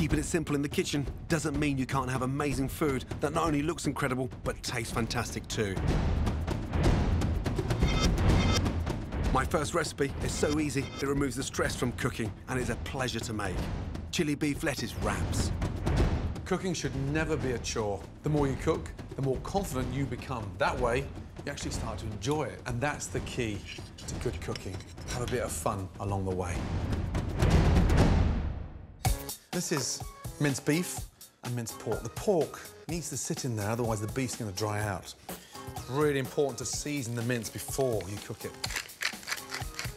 Keeping it simple in the kitchen doesn't mean you can't have amazing food that not only looks incredible, but tastes fantastic too. My first recipe is so easy, it removes the stress from cooking and is a pleasure to make. Chili beef lettuce wraps. Cooking should never be a chore. The more you cook, the more confident you become. That way, you actually start to enjoy it. And that's the key to good cooking. Have a bit of fun along the way. This is minced beef and minced pork. The pork needs to sit in there, otherwise the beef's going to dry out. It's really important to season the mince before you cook it.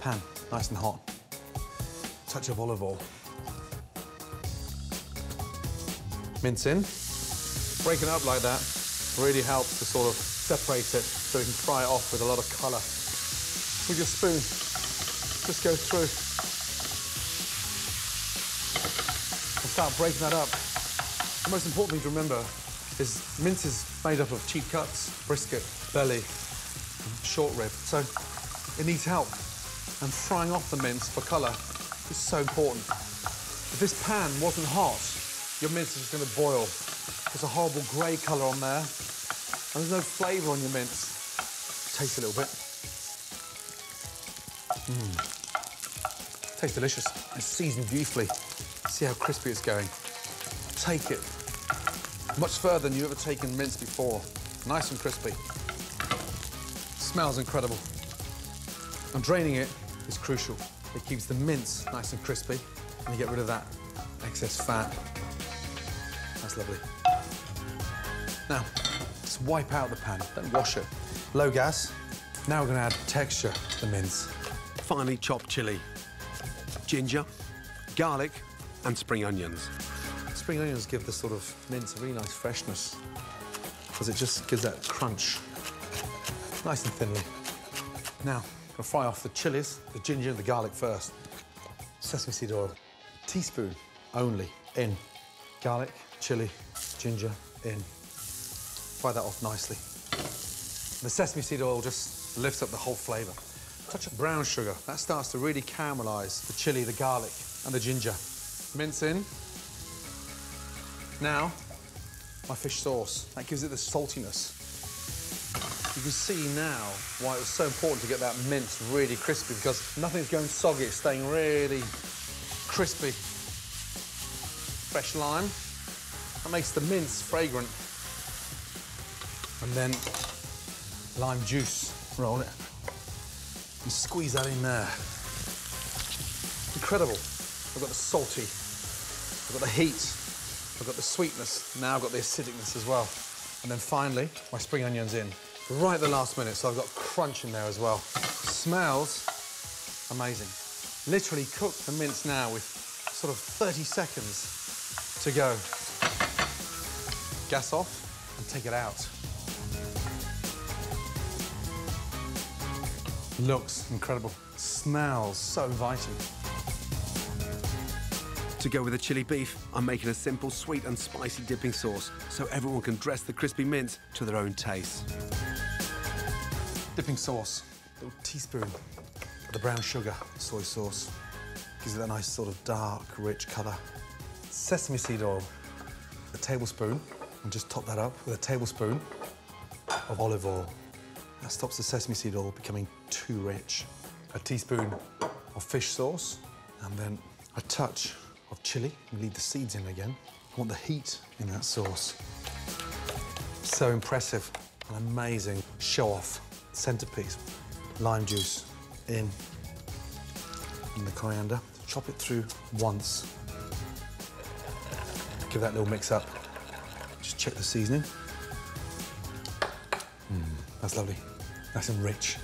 Pan, nice and hot. Touch of olive oil. Mince in. Break it up like that really helps to sort of separate it so you can fry it off with a lot of colour. With your spoon, just go through. Start breaking that up. The most important thing to remember is mince is made up of cheap cuts, brisket, belly, short rib. So it needs help. And frying off the mince for colour is so important. If this pan wasn't hot, your mince is going to boil. There's a horrible grey colour on there, and there's no flavour on your mince. Taste a little bit. Mmm. Tastes delicious. It's seasoned beautifully. See how crispy it's going. Take it. Much further than you've ever taken mince before. Nice and crispy. Smells incredible. And draining it is crucial. It keeps the mince nice and crispy, and you get rid of that excess fat. That's lovely. Now, just wipe out the pan, don't wash it. Low gas. Now we're gonna add texture to the mince. Finely chopped chili, ginger, garlic, and spring onions. Spring onions give the sort of mince a really nice freshness because it just gives that crunch. Nice and thinly. Now, I'm gonna fry off the chilies, the ginger and the garlic first. Sesame seed oil, teaspoon only in. Garlic, chili, ginger in. Fry that off nicely. The sesame seed oil just lifts up the whole flavour. Touch of brown sugar, that starts to really caramelise the chili, the garlic and the ginger. Mince in. Now, my fish sauce. That gives it the saltiness. You can see now why it was so important to get that mince really crispy because nothing's going soggy, it's staying really crispy. Fresh lime. That makes the mince fragrant. And then lime juice. Roll it. And squeeze that in there. Incredible. I've got the salty, I've got the heat, I've got the sweetness, now I've got the acidicness as well. And then finally, my spring onions in. Right at the last minute, so I've got crunch in there as well. Smells amazing. Literally cook the mince now with sort of 30 seconds to go. Gas off and take it out. Looks incredible. Smells so inviting. To go with the chili beef, I'm making a simple sweet and spicy dipping sauce so everyone can dress the crispy mince to their own taste. Dipping sauce, a little teaspoon of the brown sugar, soy sauce. Gives it that nice sort of dark, rich colour. Sesame seed oil, a tablespoon, and just top that up with a tablespoon of olive oil. That stops the sesame seed oil becoming too rich. A teaspoon of fish sauce, and then a touch of chili. We leave the seeds in again. I want the heat in that sauce. So impressive, an amazing show-off centerpiece. Lime juice in, and the coriander. Chop it through once. Give that little mix up. Just check the seasoning. Mm, that's lovely. Nice and rich.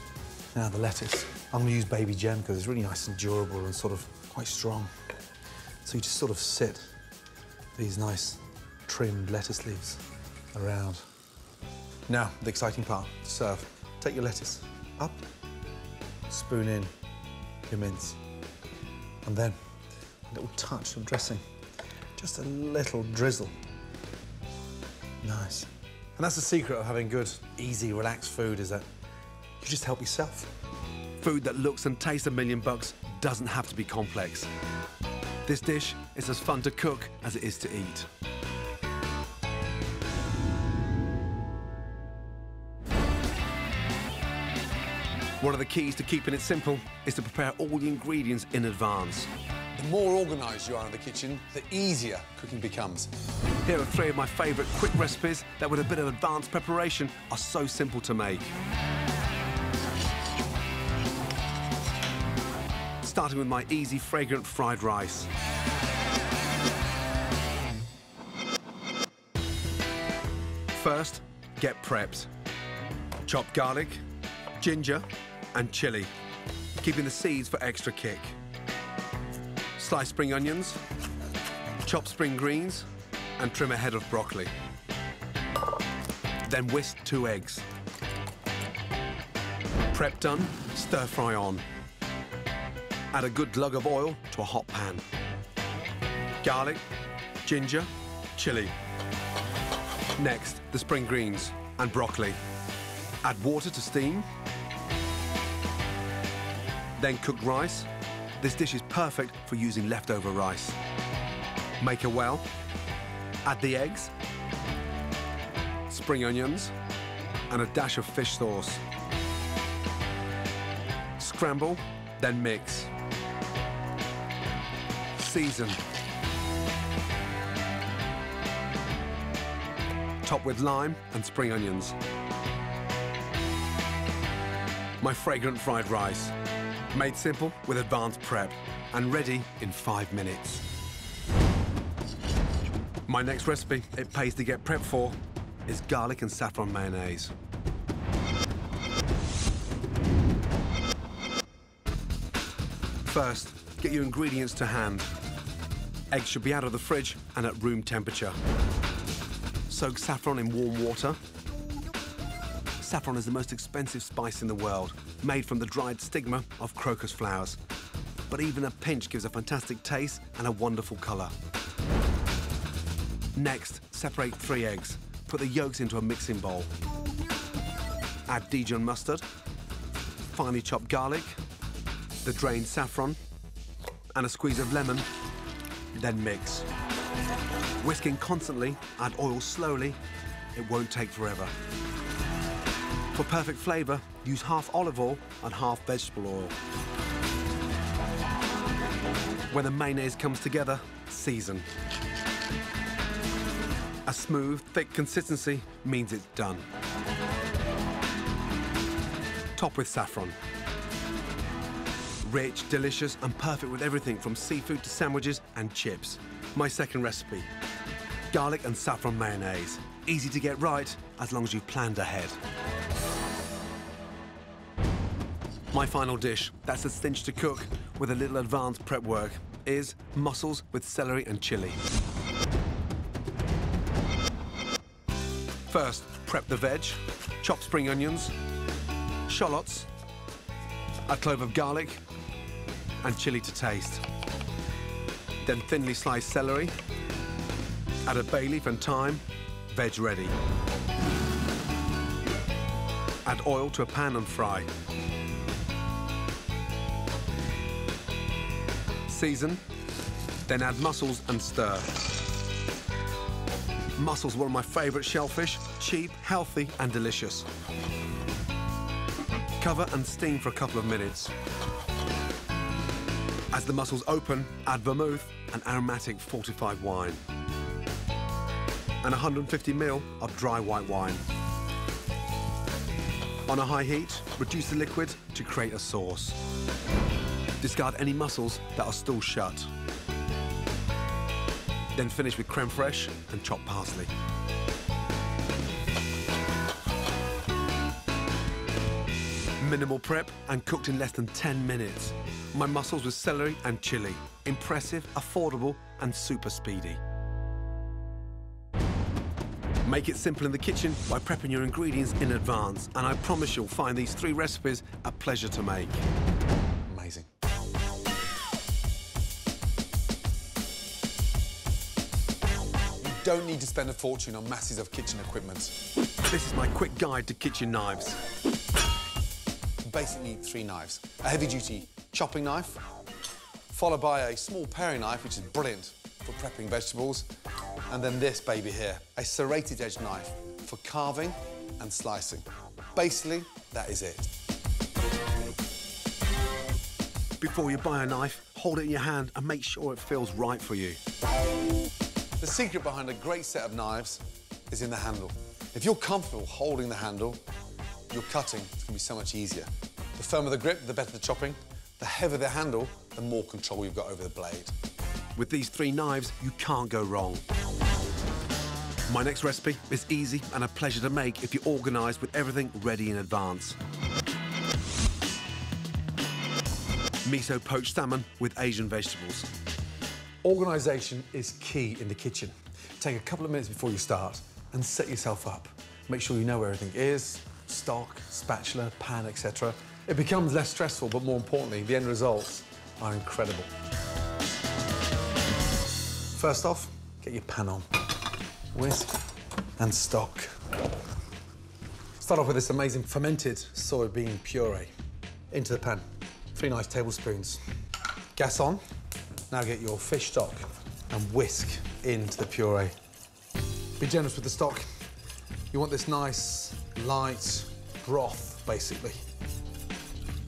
Now the lettuce. I'm gonna use baby gem because it's really nice and durable and sort of quite strong. So you just sort of sit these nice trimmed lettuce leaves around. Now, the exciting part, serve. Take your lettuce up, spoon in your mince, and then a little touch of dressing. Just a little drizzle. Nice. And that's the secret of having good, easy, relaxed food is that you just help yourself. Food that looks and tastes a million bucks doesn't have to be complex. This dish is as fun to cook as it is to eat. One of the keys to keeping it simple is to prepare all the ingredients in advance. The more organised you are in the kitchen, the easier cooking becomes. Here are three of my favourite quick recipes that with a bit of advanced preparation are so simple to make. Starting with my easy fragrant fried rice. First, get prepped. Chop garlic, ginger and chilli, keeping the seeds for extra kick. Slice spring onions, chop spring greens and trim a head of broccoli. Then whisk two eggs. Prep done, stir fry on. Add a good lug of oil to a hot pan. Garlic, ginger, chilli. Next, the spring greens and broccoli. Add water to steam. Then cook rice. This dish is perfect for using leftover rice. Make a well. Add the eggs, spring onions, and a dash of fish sauce. Scramble, then mix. Season. Top with lime and spring onions. My fragrant fried rice. Made simple with advanced prep and ready in five minutes. My next recipe, it pays to get prepped for, is garlic and saffron mayonnaise. First, get your ingredients to hand. Eggs should be out of the fridge and at room temperature. Soak saffron in warm water. Saffron is the most expensive spice in the world, made from the dried stigma of crocus flowers. But even a pinch gives a fantastic taste and a wonderful colour. Next, separate three eggs. Put the yolks into a mixing bowl. Add Dijon mustard, finely chopped garlic, the drained saffron, and a squeeze of lemon. Then mix. Whisking constantly, add oil slowly. It won't take forever. For perfect flavour, use half olive oil and half vegetable oil. When the mayonnaise comes together, season. A smooth, thick consistency means it's done. Top with saffron. Rich, delicious and perfect with everything from seafood to sandwiches and chips. My second recipe, garlic and saffron mayonnaise. Easy to get right as long as you've planned ahead. My final dish, that's a cinch to cook with a little advanced prep work, is mussels with celery and chilli. First, prep the veg, chop spring onions, shallots, a clove of garlic, and chilli to taste. Then thinly sliced celery, add a bay leaf and thyme, veg ready. Add oil to a pan and fry. Season, then add mussels and stir. Mussels are one of my favourite shellfish, cheap, healthy and delicious. Cover and steam for a couple of minutes. As the mussels open, add vermouth and aromatic fortified wine. And 150 ml of dry white wine. On a high heat, reduce the liquid to create a sauce. Discard any mussels that are still shut. Then finish with creme fraiche and chopped parsley. Minimal prep and cooked in less than 10 minutes. My mussels with celery and chilli. Impressive, affordable and super speedy. Make it simple in the kitchen by prepping your ingredients in advance, and I promise you'll find these three recipes a pleasure to make. Amazing. You don't need to spend a fortune on masses of kitchen equipment. This is my quick guide to kitchen knives. You basically need three knives. A heavy-duty chopping knife, followed by a small paring knife, which is brilliant for prepping vegetables, and then this baby here, a serrated edge knife for carving and slicing. Basically, that is it. Before you buy a knife, hold it in your hand and make sure it feels right for you. The secret behind a great set of knives is in the handle. If you're comfortable holding the handle, your cutting is going to be so much easier. The firmer the grip, the better the chopping. The heavier the handle, the more control you've got over the blade. With these three knives, you can't go wrong. My next recipe is easy and a pleasure to make if you're organised with everything ready in advance. Miso poached salmon with Asian vegetables. Organisation is key in the kitchen. Take a couple of minutes before you start and set yourself up. Make sure you know where everything is, stock, spatula, pan, etc. It becomes less stressful, but more importantly, the end results are incredible. First off, get your pan on. Whisk and stock. Start off with this amazing fermented soybean puree. Into the pan. Three nice tablespoons. Gas on. Now get your fish stock and whisk into the puree. Be generous with the stock. You want this nice, light broth, basically.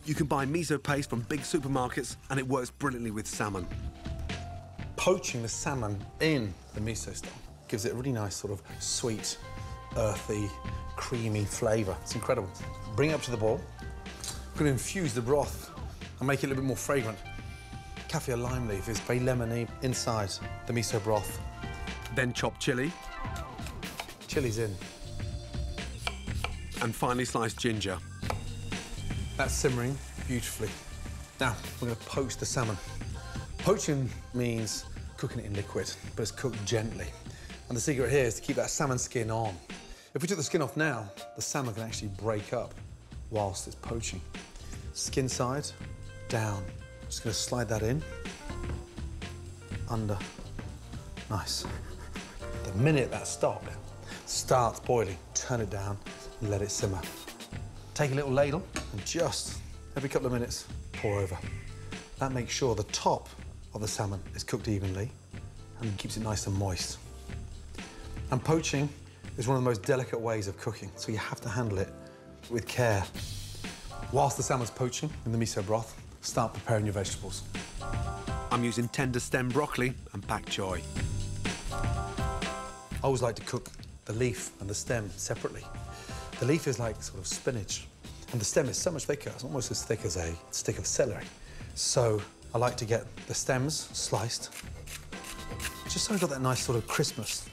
You can buy miso paste from big supermarkets and it works brilliantly with salmon. Poaching the salmon in the miso stock gives it a really nice sort of sweet, earthy, creamy flavour. It's incredible. Bring it up to the boil. We're going to infuse the broth and make it a little bit more fragrant. Kaffir lime leaf is very lemony inside the miso broth. Then chop chilli Chili's in. and finely sliced ginger. That's simmering beautifully. Now, we're to poach the salmon. Poaching means cooking it in liquid, but it's cooked gently. And the secret here is to keep that salmon skin on. If we took the skin off now, the salmon can actually break up whilst it's poaching. Skin side, down. Just to slide that in. Under. Nice. The minute that stock starts boiling, turn it down and let it simmer. Take a little ladle and just every couple of minutes pour over. That makes sure the top of the salmon is cooked evenly and keeps it nice and moist. And poaching is one of the most delicate ways of cooking, so you have to handle it with care. Whilst the salmon's poaching in the miso broth, start preparing your vegetables. I'm using tender stem broccoli and pak choy. I always like to cook the leaf and the stem separately. The leaf is like sort of spinach, and the stem is so much thicker. It's almost as thick as a stick of celery. So I like to get the stems sliced, just so I've got that nice sort of crispness.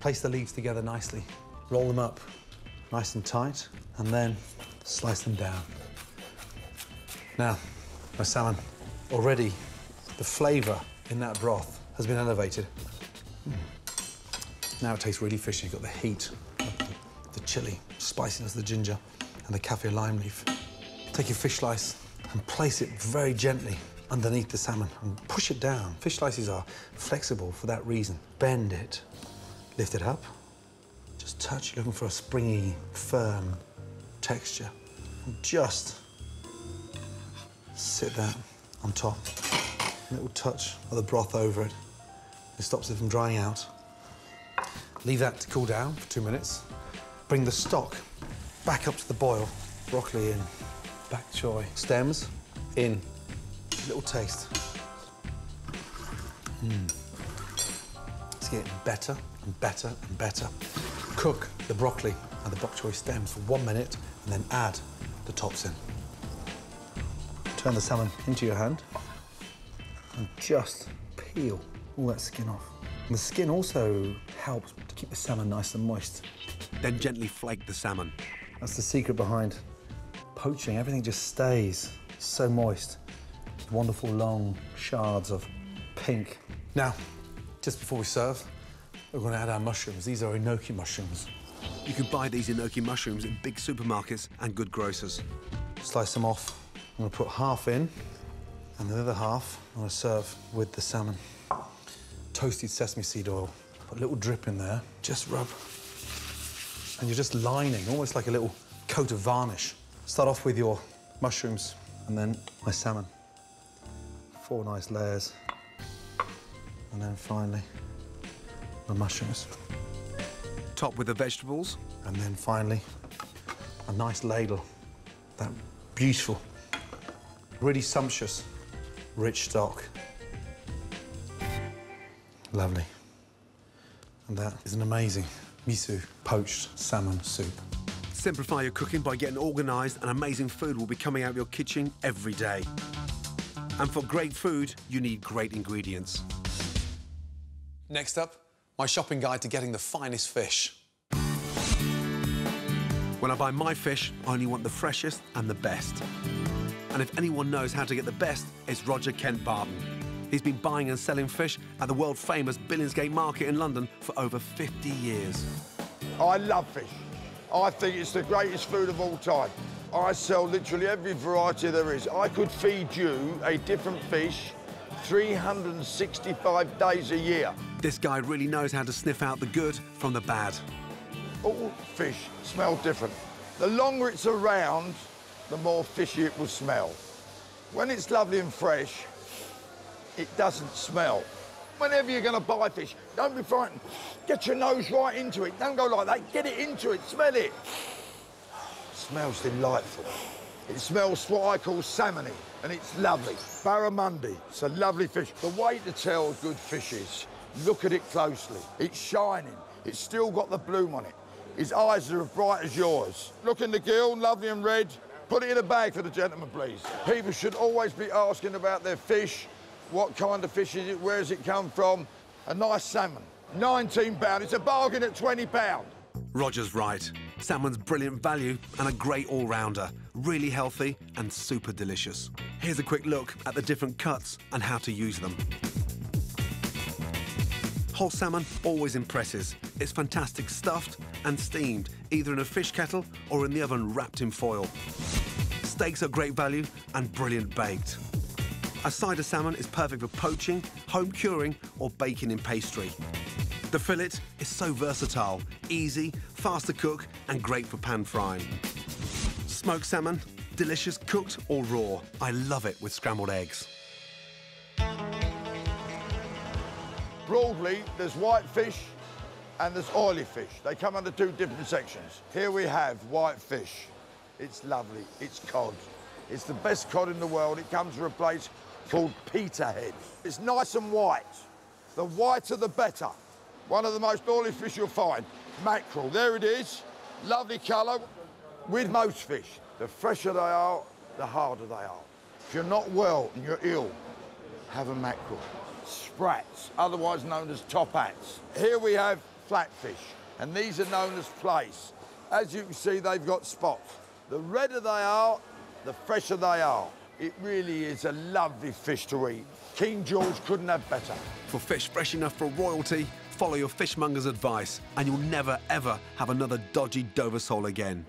Place the leaves together nicely, roll them up nice and tight, and then slice them down. Now, my salmon, already the flavour in that broth has been elevated. Hmm. Now it tastes really fishy. You've got the heat, the, the chili, spiciness, the ginger, and the kaffir lime leaf. Take your fish slice and place it very gently underneath the salmon and push it down. Fish slices are flexible for that reason. Bend it, lift it up, just touch, looking for a springy, firm texture. And just sit that on top. A little touch of the broth over it. It stops it from drying out. Leave that to cool down for two minutes. Bring the stock back up to the boil. Broccoli in, bok choy. Stems in. Little taste. Mm. It's getting better and better and better. Cook the broccoli and the bok choy stems for one minute and then add the tops in. Turn the salmon into your hand and just peel all that skin off. And the skin also helps to keep the salmon nice and moist. Then gently flake the salmon. That's the secret behind poaching. Everything just stays so moist. Wonderful long shards of pink. Now, just before we serve, we're going to add our mushrooms. These are enoki mushrooms. You can buy these enoki mushrooms in big supermarkets and good grocers. Slice them off. I'm going to put half in, and the other half I'm going to serve with the salmon. Toasted sesame seed oil. Put a little drip in there. Just rub. And you're just lining, almost like a little coat of varnish. Start off with your mushrooms and then my salmon. four nice layers. And then finally, the mushrooms. Top with the vegetables. And then finally, a nice ladle. That beautiful, really sumptuous, rich stock. Lovely. And that is an amazing miso poached salmon soup. Simplify your cooking by getting organised and amazing food will be coming out of your kitchen every day. And for great food, you need great ingredients. Next up, my shopping guide to getting the finest fish. When I buy my fish, I only want the freshest and the best. And if anyone knows how to get the best, it's Roger Kent Barton. He's been buying and selling fish at the world famous Billingsgate Market in London for over 50 years. I love fish. I think it's the greatest food of all time. I sell literally every variety there is. I could feed you a different fish 365 days a year. This guy really knows how to sniff out the good from the bad. All fish smell different. The longer it's around, the more fishy it will smell. When it's lovely and fresh, it doesn't smell. Whenever you're going to buy fish, don't be frightened. Get your nose right into it. Don't go like that. Get it into it. Smell it. smells delightful. It smells what I call salmony, and it's lovely. Barramundi, it's a lovely fish. The way to tell good fish is, look at it closely. It's shining. It's still got the bloom on it. His eyes are as bright as yours. Look in the gill, lovely and red. Put it in a bag for the gentleman, please. People should always be asking about their fish. What kind of fish is it? Where does it come from? A nice salmon. 19 pound. It's a bargain at 20 pound. Roger's right. Salmon's brilliant value and a great all-rounder. Really healthy and super delicious. Here's a quick look at the different cuts and how to use them. Whole salmon always impresses. It's fantastic stuffed and steamed, either in a fish kettle or in the oven wrapped in foil. Steaks are great value and brilliant baked. A side of salmon is perfect for poaching, home curing or baking in pastry. The fillet is so versatile, easy, fast to cook and great for pan frying. Smoked salmon, delicious cooked or raw. I love it with scrambled eggs. Broadly, there's white fish and there's oily fish. They come under two different sections. Here we have white fish. It's lovely. It's cod. It's the best cod in the world. It comes from a called Peterhead. It's nice and white. The whiter the better. One of the most oily fish you'll find. Mackerel, there it is. Lovely colour. With most fish, the fresher they are, the harder they are. If you're not well and you're ill, have a mackerel. Sprats, otherwise known as top hats. Here we have flatfish, and these are known as plaice. As you can see, they've got spots. The redder they are, the fresher they are. It really is a lovely fish to eat. King George couldn't have better. For fish fresh enough for royalty, follow your fishmonger's advice and you'll never ever have another dodgy Dover sole again.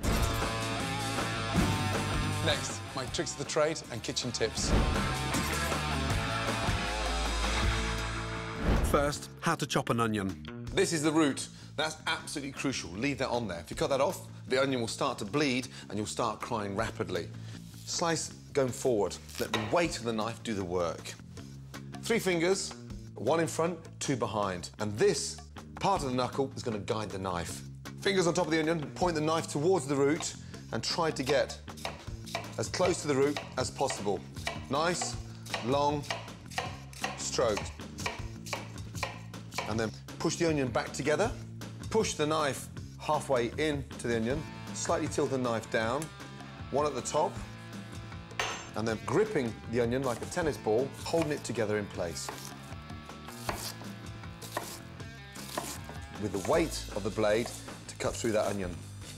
Next, my tricks of the trade and kitchen tips. First, how to chop an onion. This is the root. That's absolutely crucial. Leave that on there. If you cut that off, the onion will start to bleed and you'll start crying rapidly. Slice going forward. Let the weight of the knife do the work. Three fingers, one in front, two behind. And this part of the knuckle is going to guide the knife. Fingers on top of the onion, point the knife towards the root and try to get as close to the root as possible. Nice, long stroke. And then push the onion back together. Push the knife halfway into the onion. Slightly tilt the knife down. One at the top. And then gripping the onion like a tennis ball, holding it together in place. With the weight of the blade to cut through that onion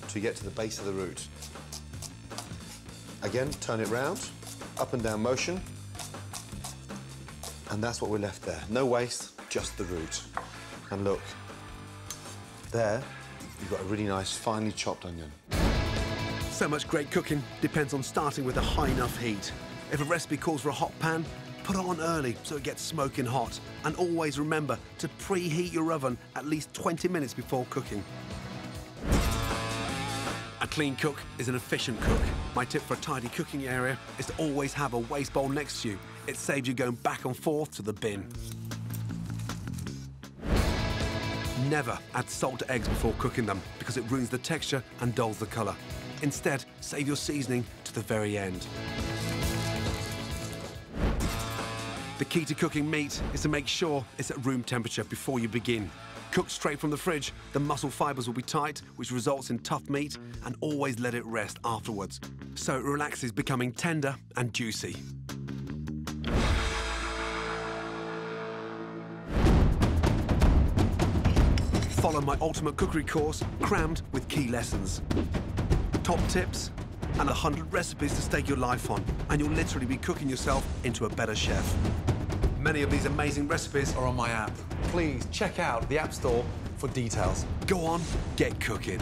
to get to the base of the root. Again, turn it round, up and down motion. And that's what we're left there. No waste, just the root. And look, there, you've got a really nice, finely chopped onion. So much great cooking depends on starting with a high enough heat. If a recipe calls for a hot pan, put it on early so it gets smoking hot. And always remember to preheat your oven at least 20 minutes before cooking. A clean cook is an efficient cook. My tip for a tidy cooking area is to always have a waste bowl next to you. It saves you going back and forth to the bin. Never add salt to eggs before cooking them because it ruins the texture and dulls the colour. Instead, save your seasoning to the very end. The key to cooking meat is to make sure it's at room temperature before you begin. Cooked straight from the fridge, the muscle fibres will be tight, which results in tough meat, and always let it rest afterwards. So it relaxes, becoming tender and juicy. Follow my ultimate cookery course, crammed with key lessons. Top tips and 100 recipes to stake your life on, and you'll literally be cooking yourself into a better chef. Many of these amazing recipes are on my app. Please check out the App Store for details. Go on, get cooking.